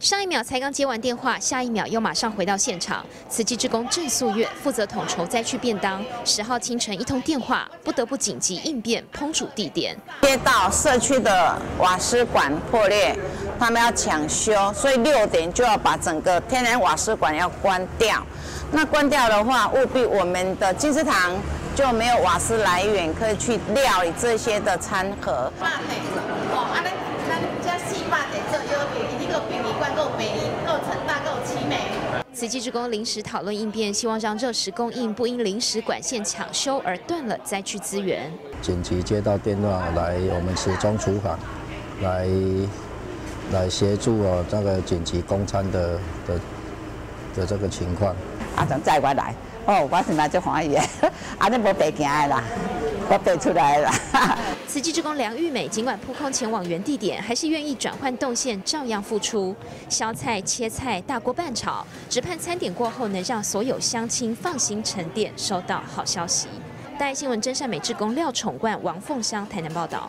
上一秒才刚接完电话，下一秒又马上回到现场。慈济职工郑素月负责统筹灾区便当。十号清晨一通电话，不得不紧急应变烹煮地点。接到社区的瓦斯管破裂，他们要抢修，所以六点就要把整个天然瓦斯管要关掉。那关掉的话，务必我们的金丝堂就没有瓦斯来源，可以去料理这些的餐盒。慈济职工临时讨论应变，希望让热食供应不因临时管线抢修而断了灾区资源。紧急接到电话来，我们池中厨房来来协助哦，这个紧急供餐的的的这个情况。阿长载我来，哦，我是嘛就欢喜，阿你无白行的啦。我背出来了。慈济职工梁玉美尽管扑空前往原地点，还是愿意转换动线，照样付出。削菜、切菜、大锅拌炒，只盼餐点过后能让所有乡亲放心沉淀，收到好消息。大新闻真善美职工廖宠冠、王凤香台南报道。